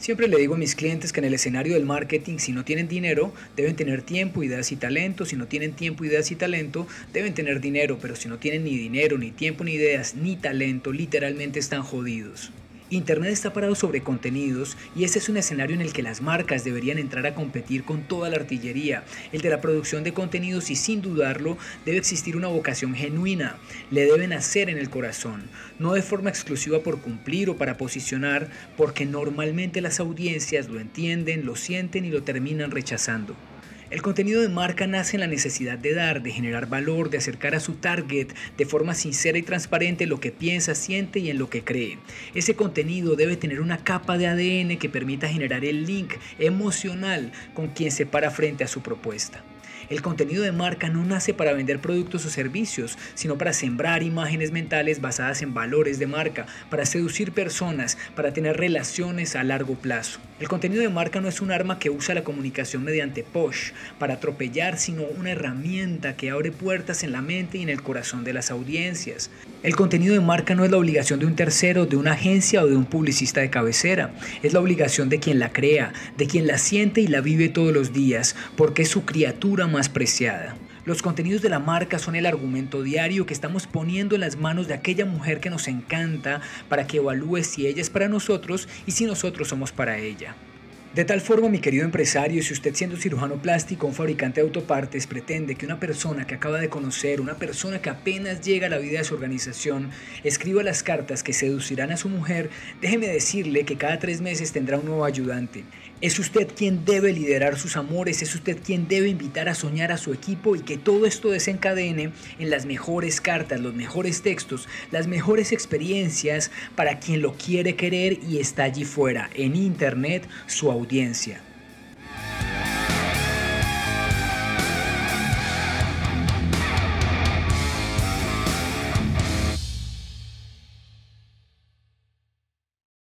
Siempre le digo a mis clientes que en el escenario del marketing, si no tienen dinero, deben tener tiempo, ideas y talento. Si no tienen tiempo, ideas y talento, deben tener dinero. Pero si no tienen ni dinero, ni tiempo, ni ideas, ni talento, literalmente están jodidos. Internet está parado sobre contenidos y ese es un escenario en el que las marcas deberían entrar a competir con toda la artillería, el de la producción de contenidos y sin dudarlo debe existir una vocación genuina, le deben hacer en el corazón, no de forma exclusiva por cumplir o para posicionar, porque normalmente las audiencias lo entienden, lo sienten y lo terminan rechazando. El contenido de marca nace en la necesidad de dar, de generar valor, de acercar a su target de forma sincera y transparente lo que piensa, siente y en lo que cree. Ese contenido debe tener una capa de ADN que permita generar el link emocional con quien se para frente a su propuesta. El contenido de marca no nace para vender productos o servicios, sino para sembrar imágenes mentales basadas en valores de marca, para seducir personas, para tener relaciones a largo plazo. El contenido de marca no es un arma que usa la comunicación mediante push para atropellar, sino una herramienta que abre puertas en la mente y en el corazón de las audiencias. El contenido de marca no es la obligación de un tercero, de una agencia o de un publicista de cabecera. Es la obligación de quien la crea, de quien la siente y la vive todos los días, porque es su criatura más preciada. Los contenidos de la marca son el argumento diario que estamos poniendo en las manos de aquella mujer que nos encanta para que evalúe si ella es para nosotros y si nosotros somos para ella. De tal forma, mi querido empresario, si usted siendo cirujano plástico, un fabricante de autopartes, pretende que una persona que acaba de conocer, una persona que apenas llega a la vida de su organización, escriba las cartas que seducirán a su mujer, déjeme decirle que cada tres meses tendrá un nuevo ayudante. Es usted quien debe liderar sus amores, es usted quien debe invitar a soñar a su equipo y que todo esto desencadene en las mejores cartas, los mejores textos, las mejores experiencias para quien lo quiere querer y está allí fuera, en internet, su audiencia.